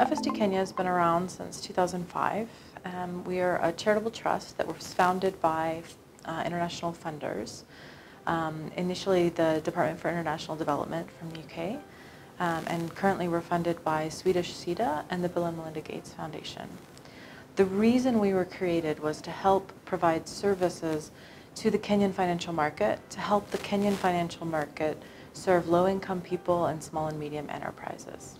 FSD Kenya has been around since 2005. Um, we are a charitable trust that was founded by uh, international funders. Um, initially, the Department for International Development from the UK, um, and currently we're funded by Swedish SIDA and the Bill and Melinda Gates Foundation. The reason we were created was to help provide services to the Kenyan financial market, to help the Kenyan financial market serve low-income people and small and medium enterprises.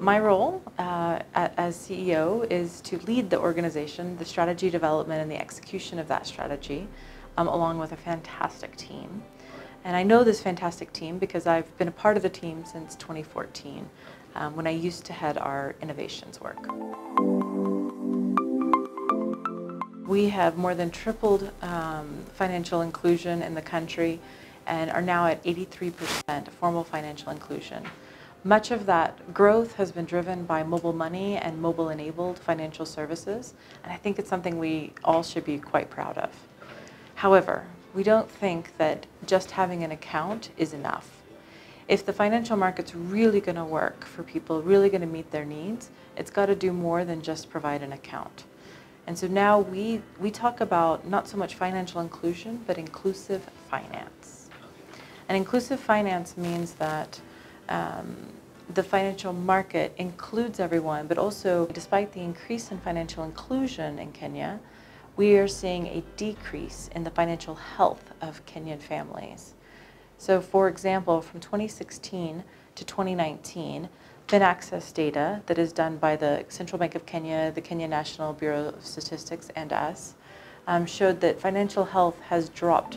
My role uh, as CEO is to lead the organization, the strategy development and the execution of that strategy, um, along with a fantastic team. And I know this fantastic team because I've been a part of the team since 2014, um, when I used to head our innovations work. We have more than tripled um, financial inclusion in the country and are now at 83% formal financial inclusion. Much of that growth has been driven by mobile money and mobile enabled financial services, and I think it's something we all should be quite proud of. However, we don't think that just having an account is enough. If the financial market's really going to work for people, really going to meet their needs, it's got to do more than just provide an account. And so now we, we talk about not so much financial inclusion, but inclusive finance. And inclusive finance means that um, the financial market includes everyone, but also despite the increase in financial inclusion in Kenya, we are seeing a decrease in the financial health of Kenyan families. So for example, from 2016 to 2019, FinAccess data that is done by the Central Bank of Kenya, the Kenya National Bureau of Statistics, and us, um, showed that financial health has dropped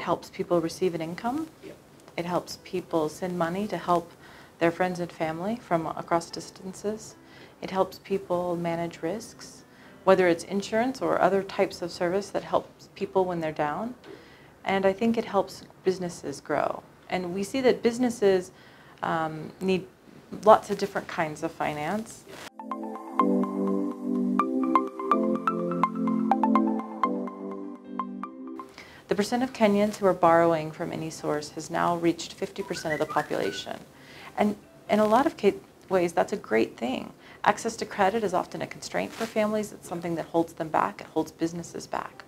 It helps people receive an income. It helps people send money to help their friends and family from across distances. It helps people manage risks, whether it's insurance or other types of service that helps people when they're down. And I think it helps businesses grow. And we see that businesses um, need lots of different kinds of finance. The percent of Kenyans who are borrowing from any source has now reached 50% of the population. And in a lot of ways, that's a great thing. Access to credit is often a constraint for families. It's something that holds them back. It holds businesses back.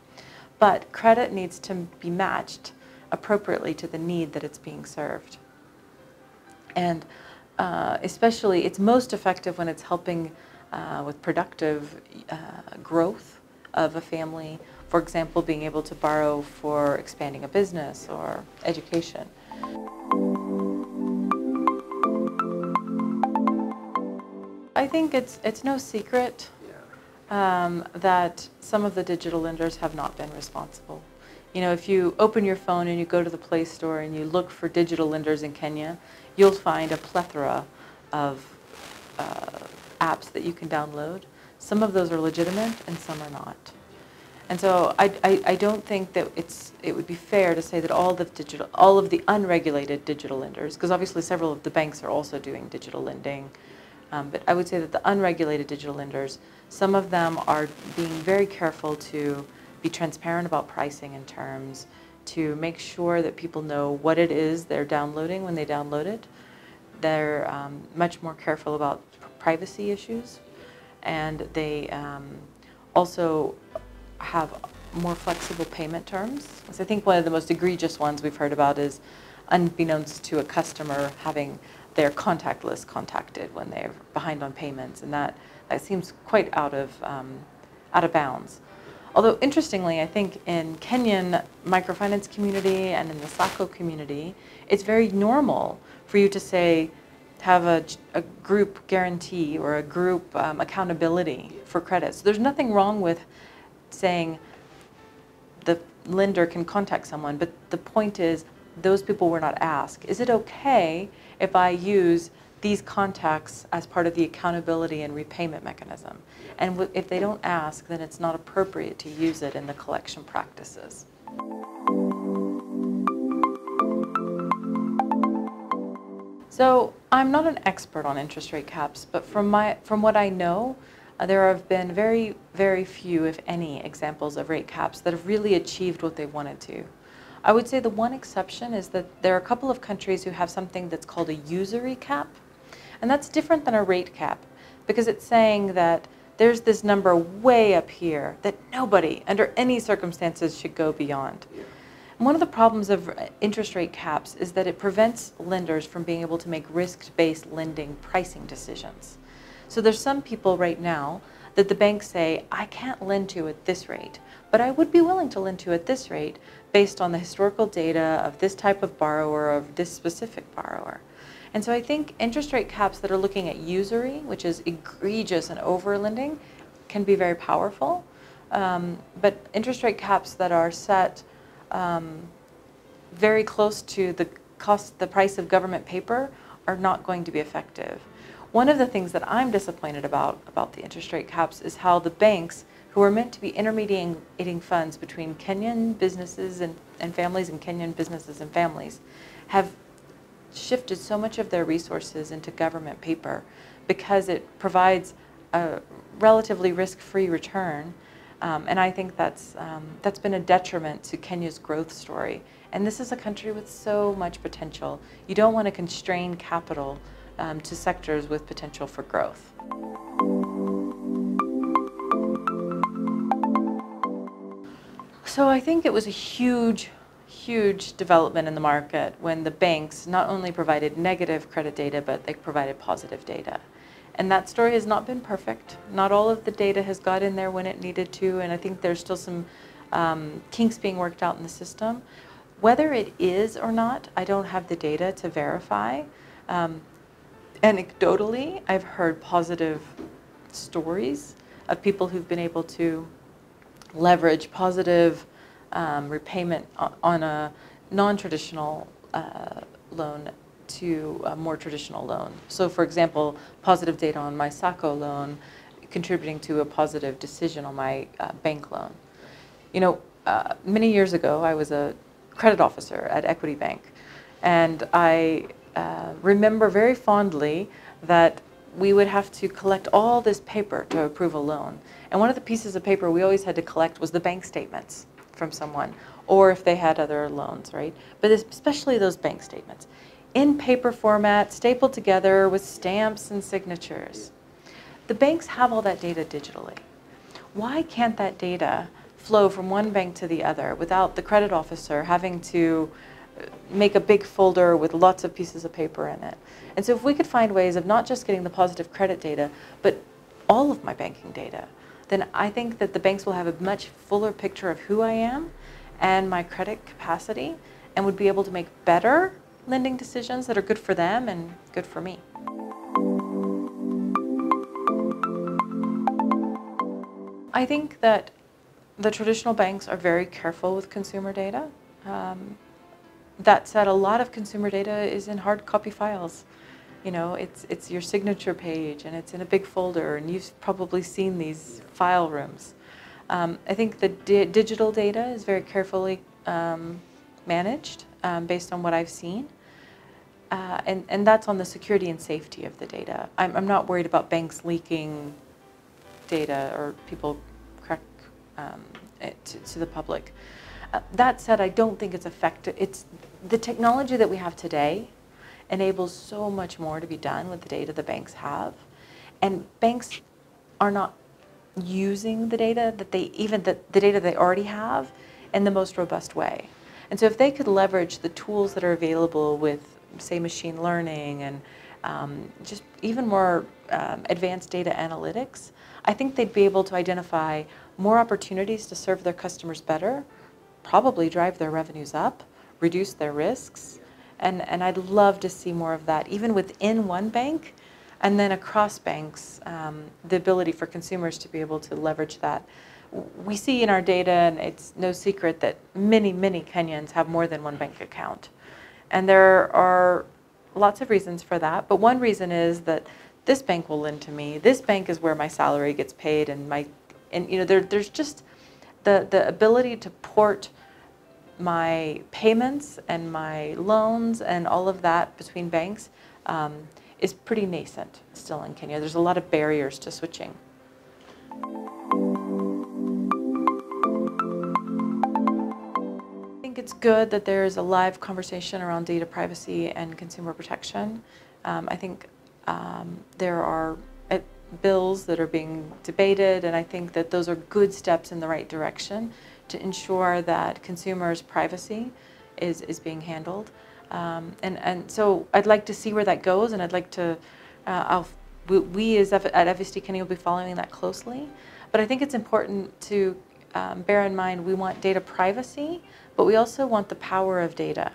But credit needs to be matched appropriately to the need that it's being served. And uh, especially, it's most effective when it's helping uh, with productive uh, growth of a family for example, being able to borrow for expanding a business or education. I think it's, it's no secret um, that some of the digital lenders have not been responsible. You know, if you open your phone and you go to the Play Store and you look for digital lenders in Kenya, you'll find a plethora of uh, apps that you can download. Some of those are legitimate and some are not. And so I, I, I, don't think that it's, it would be fair to say that all the digital, all of the unregulated digital lenders, because obviously several of the banks are also doing digital lending, um, but I would say that the unregulated digital lenders, some of them are being very careful to be transparent about pricing and terms, to make sure that people know what it is they're downloading when they download it. They're um, much more careful about privacy issues, and they um, also have more flexible payment terms. So I think one of the most egregious ones we've heard about is unbeknownst to a customer having their contact list contacted when they're behind on payments, and that, that seems quite out of, um, out of bounds. Although interestingly, I think in Kenyan microfinance community and in the SACCO community, it's very normal for you to say, have a, a group guarantee or a group um, accountability for credit. So there's nothing wrong with saying the lender can contact someone, but the point is those people were not asked. Is it okay if I use these contacts as part of the accountability and repayment mechanism? And if they don't ask, then it's not appropriate to use it in the collection practices. So I'm not an expert on interest rate caps, but from, my, from what I know, uh, there have been very, very few, if any, examples of rate caps that have really achieved what they wanted to. I would say the one exception is that there are a couple of countries who have something that's called a usury cap, and that's different than a rate cap because it's saying that there's this number way up here that nobody, under any circumstances, should go beyond. one of the problems of interest rate caps is that it prevents lenders from being able to make risk-based lending pricing decisions. So there's some people right now that the banks say, I can't lend to at this rate, but I would be willing to lend to at this rate based on the historical data of this type of borrower, of this specific borrower. And so I think interest rate caps that are looking at usury, which is egregious and over-lending, can be very powerful. Um, but interest rate caps that are set um, very close to the cost, the price of government paper are not going to be effective. One of the things that I'm disappointed about, about the interest rate caps is how the banks, who are meant to be intermediating funds between Kenyan businesses and, and families and Kenyan businesses and families, have shifted so much of their resources into government paper because it provides a relatively risk-free return. Um, and I think that's, um, that's been a detriment to Kenya's growth story. And this is a country with so much potential. You don't want to constrain capital um, to sectors with potential for growth. So I think it was a huge huge development in the market when the banks not only provided negative credit data, but they provided positive data. And that story has not been perfect. Not all of the data has got in there when it needed to, and I think there's still some um, kinks being worked out in the system. Whether it is or not, I don't have the data to verify. Um, anecdotally, I've heard positive stories of people who've been able to leverage positive um, repayment on a non-traditional uh, loan to a more traditional loan. So for example, positive data on my SACCO loan contributing to a positive decision on my uh, bank loan. You know, uh, many years ago, I was a credit officer at Equity Bank, and I uh, remember very fondly that we would have to collect all this paper to approve a loan. And one of the pieces of paper we always had to collect was the bank statements from someone, or if they had other loans, right? But especially those bank statements. In paper format, stapled together with stamps and signatures. The banks have all that data digitally. Why can't that data flow from one bank to the other without the credit officer having to make a big folder with lots of pieces of paper in it. And so if we could find ways of not just getting the positive credit data, but all of my banking data, then I think that the banks will have a much fuller picture of who I am and my credit capacity and would be able to make better lending decisions that are good for them and good for me. I think that the traditional banks are very careful with consumer data. Um, that said, a lot of consumer data is in hard copy files you know, it's, it's your signature page and it's in a big folder and you've probably seen these file rooms. Um, I think the di digital data is very carefully um, managed um, based on what I've seen. Uh, and, and that's on the security and safety of the data. I'm, I'm not worried about banks leaking data or people crack um, it to, to, the public. That said, I don't think it's effective. It's the technology that we have today enables so much more to be done with the data the banks have. And banks are not using the data that they, even the, the data they already have in the most robust way. And so if they could leverage the tools that are available with, say, machine learning and um, just even more um, advanced data analytics, I think they'd be able to identify more opportunities to serve their customers better, probably drive their revenues up, reduce their risks, and, and I'd love to see more of that, even within one bank, and then across banks, um, the ability for consumers to be able to leverage that. We see in our data, and it's no secret, that many, many Kenyans have more than one bank account. And there are lots of reasons for that, but one reason is that this bank will lend to me, this bank is where my salary gets paid, and my, and you know, there, there's just the, the ability to port my payments and my loans and all of that between banks um, is pretty nascent still in Kenya. There's a lot of barriers to switching. I think it's good that there's a live conversation around data privacy and consumer protection. Um, I think um, there are bills that are being debated, and I think that those are good steps in the right direction to ensure that consumers' privacy is, is being handled. Um, and, and so I'd like to see where that goes, and I'd like to, uh, we, we as F, at FSD Kenya will be following that closely. But I think it's important to um, bear in mind we want data privacy, but we also want the power of data.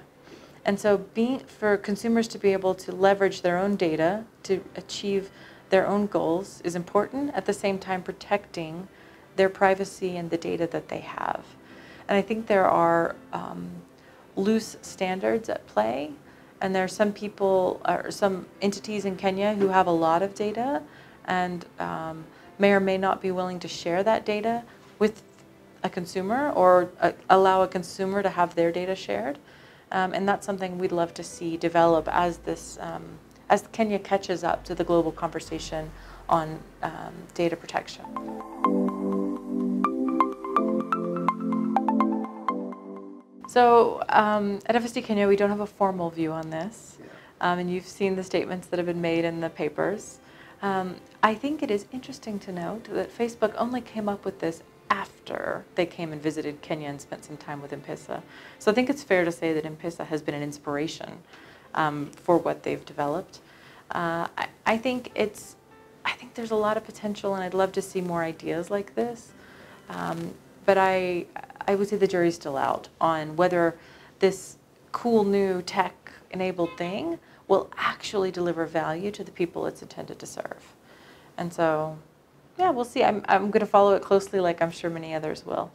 And so being, for consumers to be able to leverage their own data to achieve their own goals is important, at the same time protecting their privacy and the data that they have. And I think there are um, loose standards at play, and there are some people, or some entities in Kenya who have a lot of data and um, may or may not be willing to share that data with a consumer or uh, allow a consumer to have their data shared. Um, and that's something we'd love to see develop as this, um, as Kenya catches up to the global conversation on um, data protection. So um, at FSD Kenya, we don't have a formal view on this. Um, and you've seen the statements that have been made in the papers. Um, I think it is interesting to note that Facebook only came up with this after they came and visited Kenya and spent some time with M-Pesa. So I think it's fair to say that M-Pesa has been an inspiration um, for what they've developed. Uh, I, I, think it's, I think there's a lot of potential and I'd love to see more ideas like this. Um, but I, I would say the jury's still out on whether this cool new tech enabled thing will actually deliver value to the people it's intended to serve. And so, yeah, we'll see. I'm, I'm going to follow it closely like I'm sure many others will.